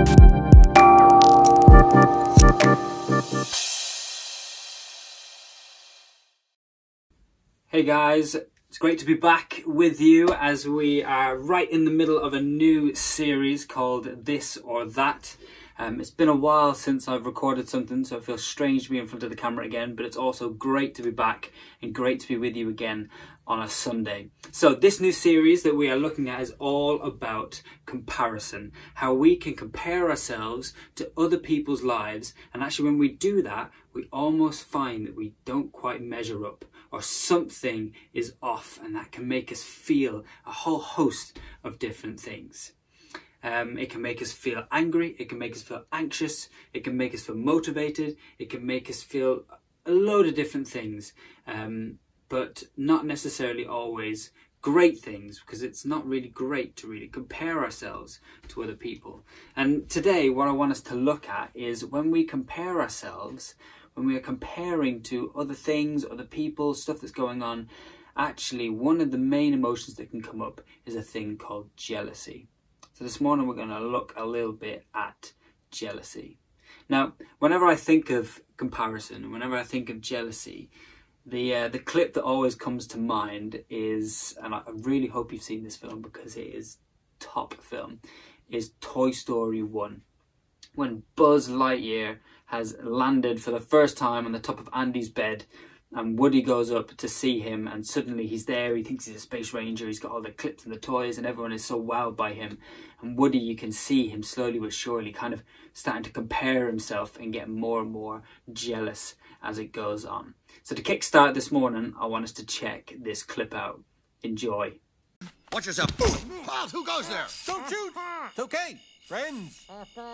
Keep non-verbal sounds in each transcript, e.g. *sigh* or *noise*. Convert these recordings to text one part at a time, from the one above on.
Hey guys, it's great to be back with you as we are right in the middle of a new series called This or That. Um, it's been a while since I've recorded something, so it feels strange to be in front of the camera again, but it's also great to be back and great to be with you again on a Sunday. So, this new series that we are looking at is all about comparison how we can compare ourselves to other people's lives, and actually, when we do that, we almost find that we don't quite measure up or something is off, and that can make us feel a whole host of different things. Um, it can make us feel angry, it can make us feel anxious, it can make us feel motivated, it can make us feel a load of different things, um, but not necessarily always great things because it's not really great to really compare ourselves to other people. And today, what I want us to look at is when we compare ourselves, when we are comparing to other things, other people, stuff that's going on, actually, one of the main emotions that can come up is a thing called jealousy. So this morning we're going to look a little bit at jealousy. Now, whenever I think of comparison, whenever I think of jealousy, the uh, the clip that always comes to mind is, and I really hope you've seen this film because it is top film, is Toy Story One, when Buzz Lightyear has landed for the first time on the top of Andy's bed and Woody goes up to see him, and suddenly he's there. He thinks he's a space ranger. He's got all the clips and the toys, and everyone is so wowed by him. And Woody, you can see him slowly but surely kind of starting to compare himself and get more and more jealous as it goes on. So, to kickstart this morning, I want us to check this clip out. Enjoy. Watch yourself. Miles, who goes there? Don't shoot! It's okay. Friends.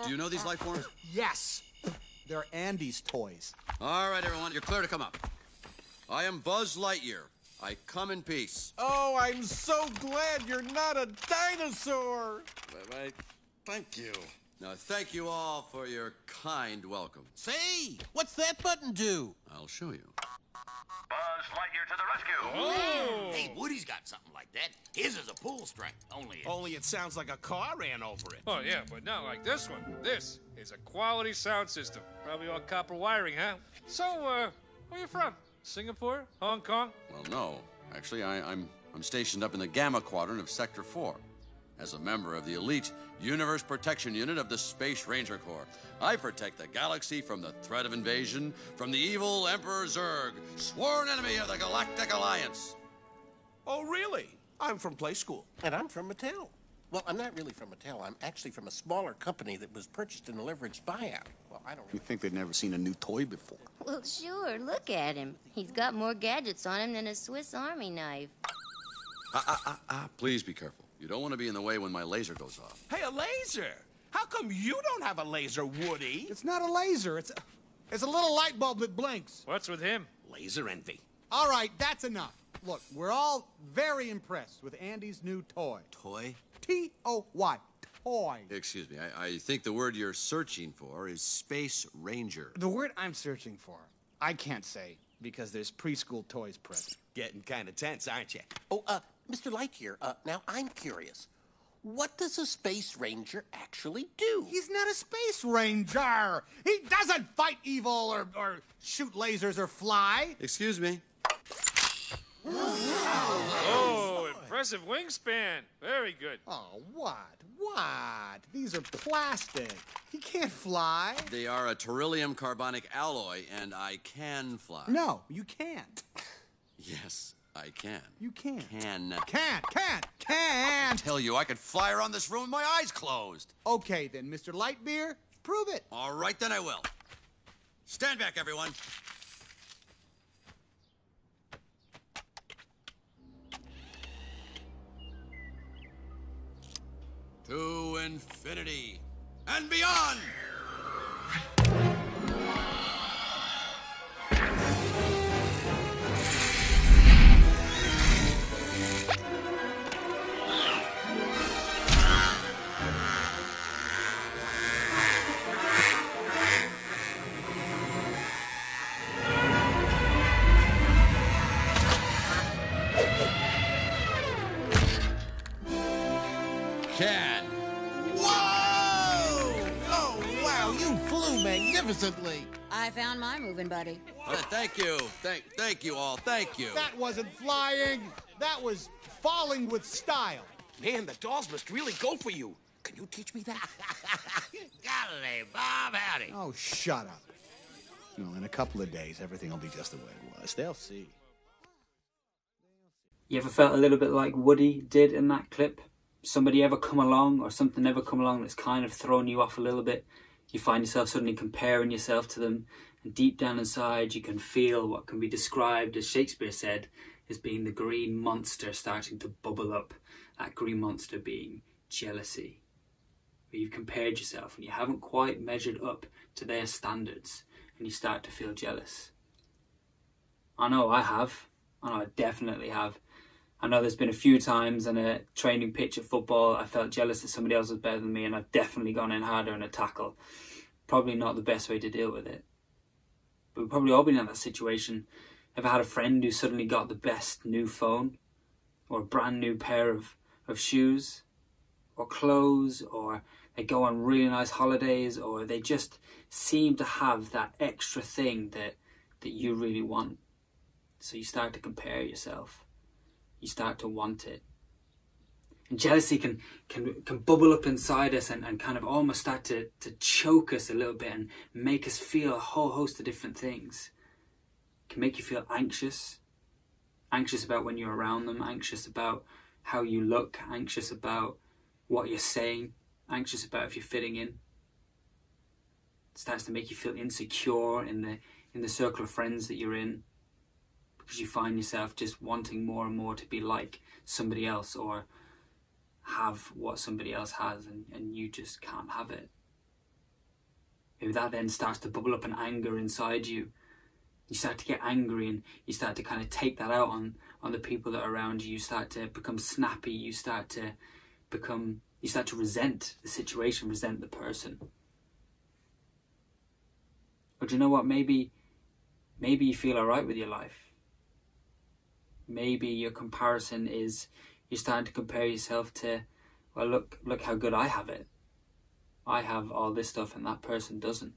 Do you know these life forms? Yes. They're Andy's toys. All right, everyone, you're clear to come up. I am Buzz Lightyear. I come in peace. Oh, I'm so glad you're not a dinosaur. Why, thank you. Now, thank you all for your kind welcome. Say, what's that button do? I'll show you. Buzz Lightyear to the rescue! Oh. Hey, Woody's got something like that. His is a pull strength. Only it. Only it sounds like a car ran over it. Oh, yeah, but not like this one. This is a quality sound system. Probably all copper wiring, huh? So, uh, where you from? Singapore? Hong Kong? Well, no. Actually, I, I'm, I'm stationed up in the Gamma Quadrant of Sector 4 as a member of the elite Universe Protection Unit of the Space Ranger Corps. I protect the galaxy from the threat of invasion from the evil Emperor Zurg, sworn enemy of the Galactic Alliance. Oh, really? I'm from Playskool. And I'm from Mattel. Well, I'm not really from Mattel. I'm actually from a smaller company that was purchased in a leveraged buyout. Well, I don't You think they've never seen a new toy before? Well, sure. Look at him. He's got more gadgets on him than a Swiss Army knife. Ah, ah, ah, ah, please be careful. You don't want to be in the way when my laser goes off. Hey, a laser. How come you don't have a laser, Woody? It's not a laser. It's a, it's a little light bulb that blinks. What's with him? Laser envy. All right, that's enough. Look, we're all very impressed with Andy's new toy. Toy? T O Y. Toy. Excuse me, I, I think the word you're searching for is Space Ranger. The word I'm searching for, I can't say because there's preschool toys present. Getting kind of tense, aren't you? Oh, uh, Mr. Lightyear, uh, now I'm curious. What does a space ranger actually do? He's not a space ranger. He doesn't fight evil or, or shoot lasers or fly. Excuse me. Oh, impressive wingspan. Very good. Oh, what? What? These are plastic. He can't fly. They are a beryllium carbonic alloy, and I can fly. No, you can't. Yes, I can. You can't. Can. Can't, can't, can't. Tell you, I could fly around this room with my eyes closed. Okay, then, Mr. Lightbeer, prove it. All right, then I will. Stand back, everyone. Infinity and beyond! Magnificently. I found my moving buddy. Uh, thank you. Thank, thank you all. Thank you. That wasn't flying. That was falling with style. Man, the dolls must really go for you. Can you teach me that? *laughs* Golly, Bob, howdy. Oh, shut up. You know, in a couple of days, everything will be just the way it was. They'll see. You ever felt a little bit like Woody did in that clip? Somebody ever come along or something ever come along that's kind of thrown you off a little bit? You find yourself suddenly comparing yourself to them, and deep down inside, you can feel what can be described, as Shakespeare said, as being the green monster starting to bubble up. That green monster being jealousy. Where you've compared yourself and you haven't quite measured up to their standards, and you start to feel jealous. I know I have. I know I definitely have. I know there's been a few times in a training pitch of football I felt jealous that somebody else was better than me and I've definitely gone in harder in a tackle. Probably not the best way to deal with it. But we've probably all been in that situation. Ever had a friend who suddenly got the best new phone? Or a brand new pair of, of shoes? Or clothes? Or they go on really nice holidays? Or they just seem to have that extra thing that, that you really want. So you start to compare yourself you start to want it. And jealousy can can can bubble up inside us and, and kind of almost start to, to choke us a little bit and make us feel a whole host of different things. It can make you feel anxious. Anxious about when you're around them, anxious about how you look, anxious about what you're saying, anxious about if you're fitting in. It starts to make you feel insecure in the in the circle of friends that you're in because you find yourself just wanting more and more to be like somebody else or have what somebody else has and, and you just can't have it. Maybe that then starts to bubble up an anger inside you. You start to get angry and you start to kind of take that out on, on the people that are around you. You start to become snappy. You start to become, you start to resent the situation, resent the person. But you know what? Maybe, maybe you feel alright with your life maybe your comparison is you're starting to compare yourself to well look look how good I have it. I have all this stuff and that person doesn't.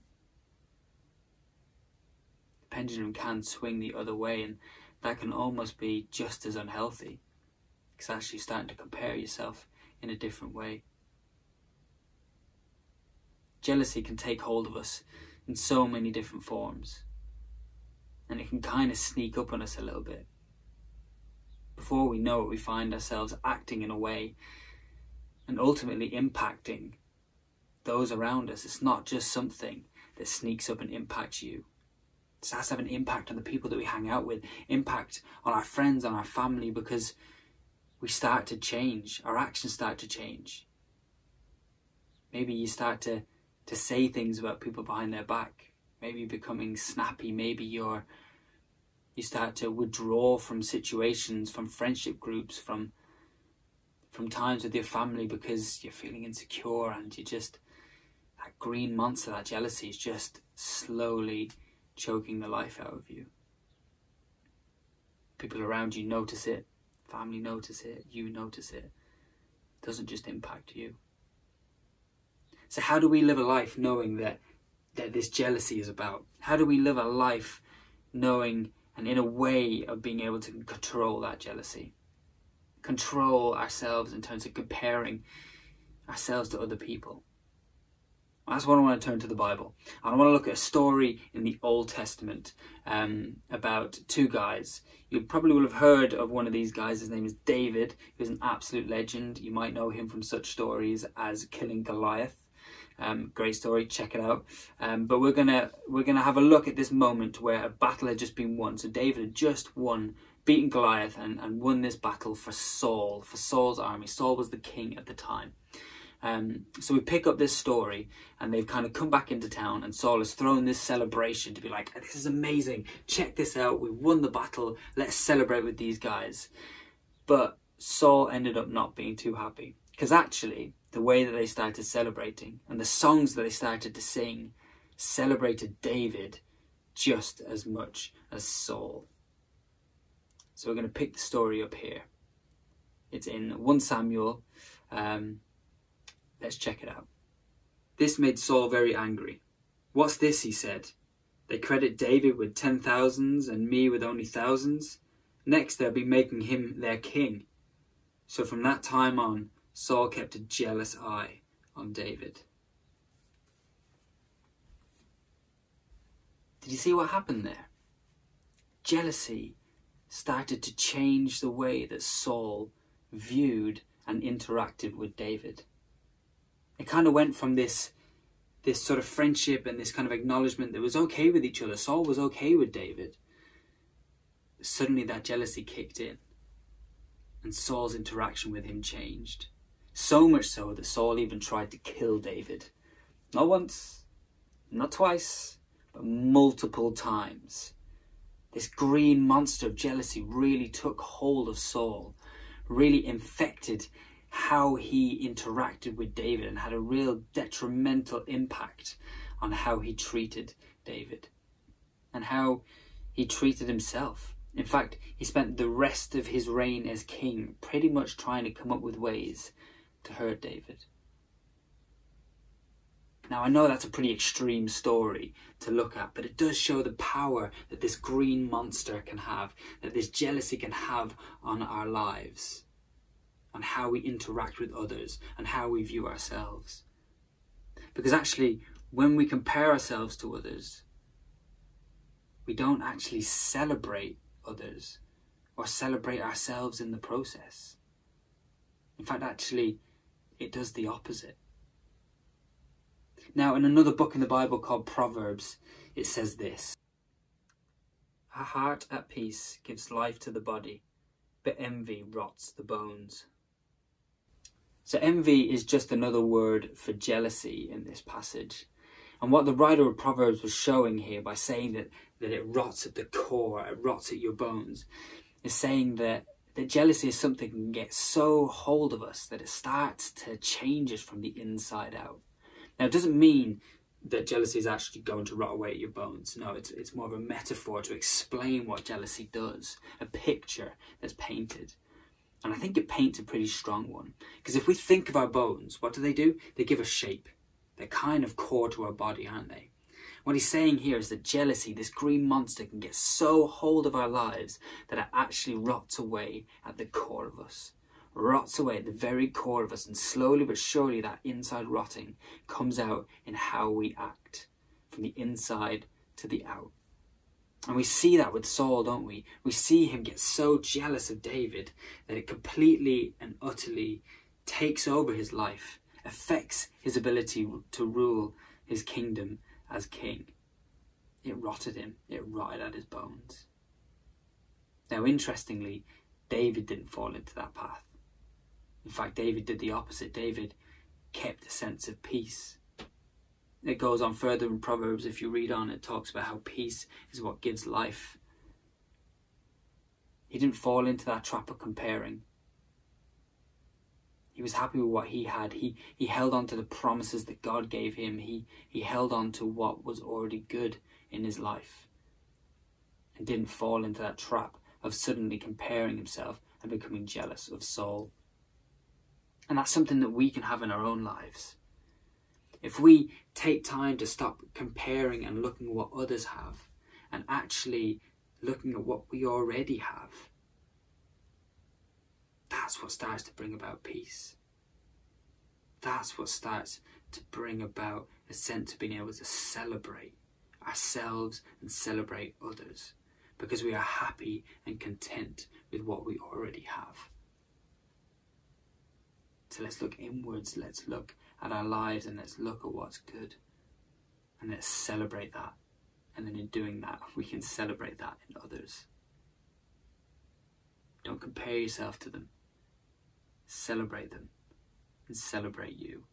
The pendulum can swing the other way and that can almost be just as unhealthy. It's actually starting to compare yourself in a different way. Jealousy can take hold of us in so many different forms. And it can kind of sneak up on us a little bit before we know it, we find ourselves acting in a way and ultimately impacting those around us. It's not just something that sneaks up and impacts you. It starts to have an impact on the people that we hang out with, impact on our friends, on our family, because we start to change. Our actions start to change. Maybe you start to, to say things about people behind their back. Maybe becoming snappy. Maybe you're you start to withdraw from situations, from friendship groups, from from times with your family because you're feeling insecure and you just that green monster, that jealousy is just slowly choking the life out of you. People around you notice it, family notice it, you notice it. it doesn't just impact you. So how do we live a life knowing that that this jealousy is about? How do we live a life knowing and in a way of being able to control that jealousy. Control ourselves in terms of comparing ourselves to other people. That's what I want to turn to the Bible. I want to look at a story in the Old Testament um, about two guys. You probably will have heard of one of these guys. His name is David. He was an absolute legend. You might know him from such stories as killing Goliath. Um, great story, check it out. Um, but we're gonna we're gonna have a look at this moment where a battle had just been won. So David had just won, beaten Goliath, and, and won this battle for Saul, for Saul's army. Saul was the king at the time. Um, so we pick up this story, and they've kind of come back into town, and Saul has thrown this celebration to be like, "This is amazing! Check this out! We won the battle. Let's celebrate with these guys." But Saul ended up not being too happy because actually the way that they started celebrating and the songs that they started to sing celebrated David just as much as Saul. So we're going to pick the story up here. It's in 1 Samuel. Um, let's check it out. This made Saul very angry. What's this? he said. They credit David with ten thousands and me with only thousands. Next, they'll be making him their king. So from that time on, Saul kept a jealous eye on David. Did you see what happened there? Jealousy started to change the way that Saul viewed and interacted with David. It kind of went from this this sort of friendship and this kind of acknowledgement that was okay with each other. Saul was okay with David. Suddenly that jealousy kicked in and Saul's interaction with him changed. So much so that Saul even tried to kill David. Not once, not twice, but multiple times. This green monster of jealousy really took hold of Saul, really infected how he interacted with David and had a real detrimental impact on how he treated David and how he treated himself. In fact, he spent the rest of his reign as king pretty much trying to come up with ways to hurt David. Now, I know that's a pretty extreme story to look at, but it does show the power that this green monster can have, that this jealousy can have on our lives, on how we interact with others, and how we view ourselves. Because actually, when we compare ourselves to others, we don't actually celebrate others or celebrate ourselves in the process. In fact, actually, it does the opposite. Now, in another book in the Bible called Proverbs, it says this A heart at peace gives life to the body, but envy rots the bones. So, envy is just another word for jealousy in this passage. And what the writer of Proverbs was showing here by saying that, that it rots at the core, it rots at your bones, is saying that, that jealousy is something that can get so hold of us that it starts to change us from the inside out. Now, it doesn't mean that jealousy is actually going to rot away at your bones. No, it's, it's more of a metaphor to explain what jealousy does, a picture that's painted. And I think it paints a pretty strong one. Because if we think of our bones, what do they do? They give us shape. They're kind of core to our body, aren't they? What he's saying here is that jealousy, this green monster, can get so hold of our lives that it actually rots away at the core of us rots away at the very core of us, and slowly but surely that inside rotting comes out in how we act from the inside to the out. And we see that with Saul, don't we? We see him get so jealous of David that it completely and utterly takes over his life, affects his ability to rule his kingdom as king. It rotted him, it rotted at his bones. Now, interestingly, David didn't fall into that path. In fact, David did the opposite. David kept a sense of peace. It goes on further in Proverbs, if you read on, it talks about how peace is what gives life. He didn't fall into that trap of comparing. He was happy with what he had. He, he held on to the promises that God gave him. He, he held on to what was already good in his life and didn't fall into that trap of suddenly comparing himself and becoming jealous of Saul. And that's something that we can have in our own lives. If we take time to stop comparing and looking at what others have and actually looking at what we already have, that's what starts to bring about peace. That's what starts to bring about a sense of being able to celebrate ourselves and celebrate others because we are happy and content with what we already have. So let's look inwards, let's look at our lives and let's look at what's good. And let's celebrate that. And then in doing that, we can celebrate that in others. Don't compare yourself to them. Celebrate them and celebrate you.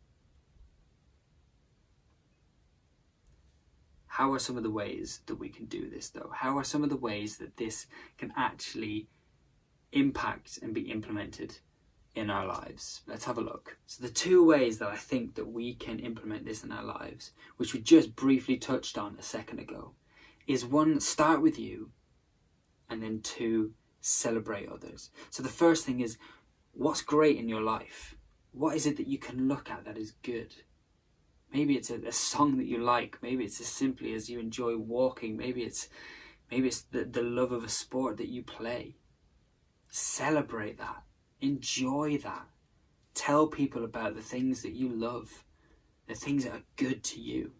How are some of the ways that we can do this though? How are some of the ways that this can actually impact and be implemented in our lives. Let's have a look. So the two ways that I think that we can implement this in our lives, which we just briefly touched on a second ago, is one, start with you, and then two, celebrate others. So the first thing is, what's great in your life? What is it that you can look at that is good? Maybe it's a, a song that you like. Maybe it's as simply as you enjoy walking. Maybe it's maybe it's the, the love of a sport that you play. Celebrate that. Enjoy that. Tell people about the things that you love, the things that are good to you,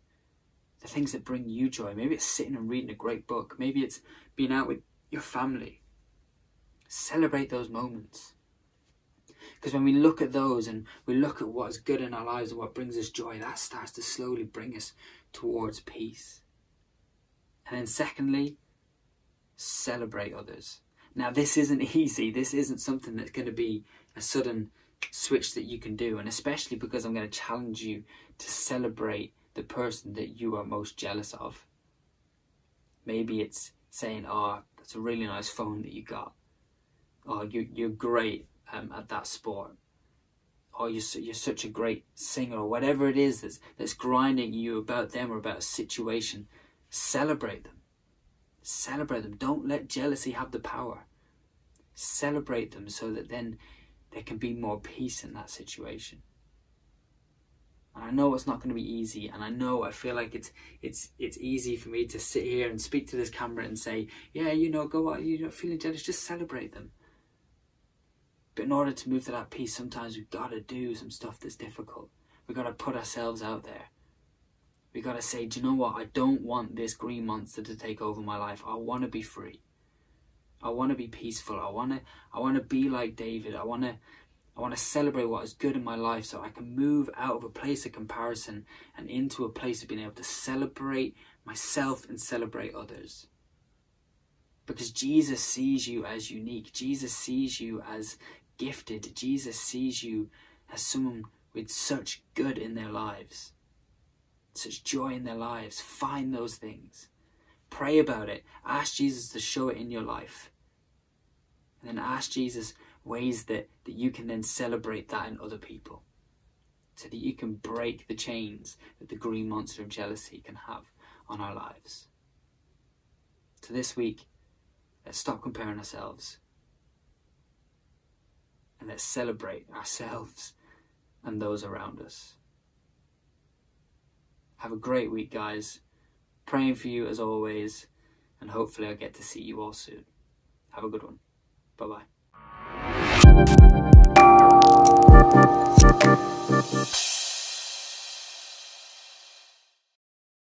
the things that bring you joy. Maybe it's sitting and reading a great book. Maybe it's being out with your family. Celebrate those moments. Because when we look at those and we look at what is good in our lives and what brings us joy, that starts to slowly bring us towards peace. And then, secondly, celebrate others. Now, this isn't *laughs* easy. This isn't something that's going to be a sudden switch that you can do. And especially because I'm going to challenge you to celebrate the person that you are most jealous of. Maybe it's saying, Oh, that's a really nice phone that you got. Oh, you, you're great um, at that sport. or you're, you're such a great singer, or whatever it is that's, that's grinding you about them or about a situation. Celebrate them. Celebrate them. Don't let jealousy have the power. Celebrate them so that then there can be more peace in that situation. And I know it's not going to be easy, and I know I feel like it's it's it's easy for me to sit here and speak to this camera and say, yeah, you know, go out, you're not feeling jealous, just celebrate them. But in order to move to that peace, sometimes we've got to do some stuff that's difficult. We've got to put ourselves out there. We've got to say, do you know what? I don't want this green monster to take over my life. I want to be free. I want to be peaceful. I want to I want to be like David. I want to I want to celebrate what is good in my life so I can move out of a place of comparison and into a place of being able to celebrate myself and celebrate others. Because Jesus sees you as unique. Jesus sees you as gifted. Jesus sees you as someone with such good in their lives, such joy in their lives. Find those things. Pray about it. Ask Jesus to show it in your life. And then ask Jesus ways that, that you can then celebrate that in other people. So that you can break the chains that the green monster of jealousy can have on our lives. So this week, let's stop comparing ourselves. And let's celebrate ourselves and those around us. Have a great week, guys. Praying for you as always, and hopefully I'll get to see you all soon. Have a good one. Bye bye.